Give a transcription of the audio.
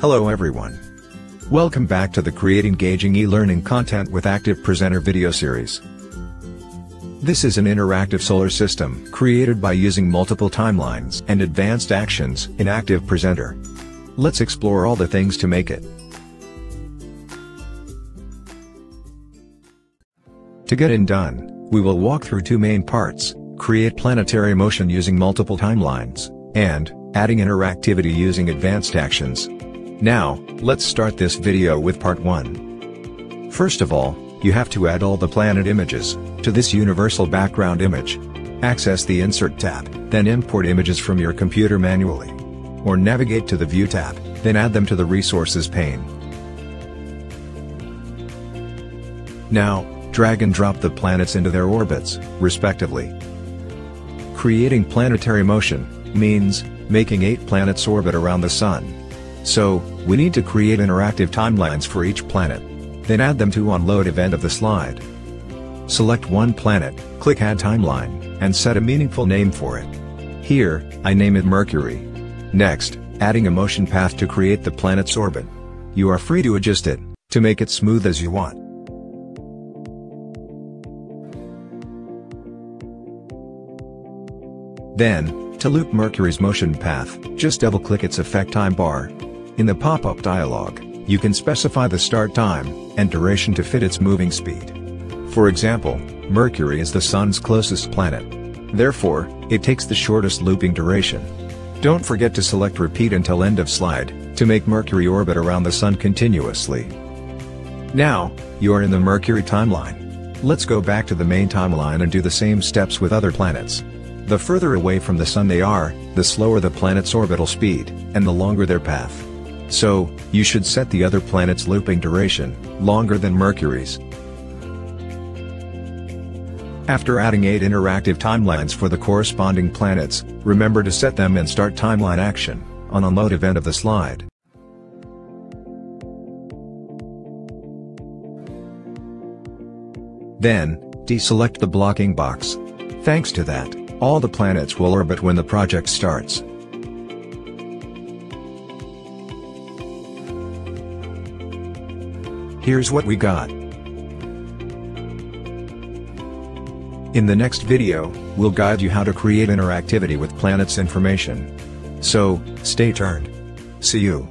Hello everyone. Welcome back to the Create Engaging E-Learning Content with ActivePresenter video series. This is an interactive solar system created by using multiple timelines and advanced actions in ActivePresenter. Let's explore all the things to make it. To get in done, we will walk through two main parts, create planetary motion using multiple timelines, and, adding interactivity using advanced actions. Now, let's start this video with part 1. First of all, you have to add all the planet images, to this universal background image. Access the Insert tab, then import images from your computer manually. Or navigate to the View tab, then add them to the Resources pane. Now, drag and drop the planets into their orbits, respectively. Creating planetary motion means making eight planets orbit around the Sun. So, we need to create interactive timelines for each planet. Then add them to on-load event of the slide. Select one planet, click Add Timeline, and set a meaningful name for it. Here, I name it Mercury. Next, adding a motion path to create the planet's orbit. You are free to adjust it, to make it smooth as you want. Then, to loop Mercury's motion path, just double-click its effect time bar. In the pop-up dialog, you can specify the start time and duration to fit its moving speed. For example, Mercury is the Sun's closest planet. Therefore, it takes the shortest looping duration. Don't forget to select Repeat until end of slide, to make Mercury orbit around the Sun continuously. Now, you are in the Mercury timeline. Let's go back to the main timeline and do the same steps with other planets. The further away from the Sun they are, the slower the planet's orbital speed, and the longer their path. So, you should set the other planet's looping duration, longer than Mercury's. After adding 8 interactive timelines for the corresponding planets, remember to set them and Start Timeline Action, on Unload event of the slide. Then, deselect the blocking box. Thanks to that, all the planets will orbit when the project starts. Here's what we got. In the next video, we'll guide you how to create interactivity with planets information. So, stay tuned. See you.